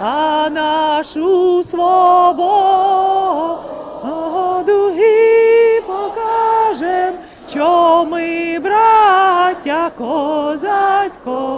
а нашу свободу і покажем, що ми браття козацького.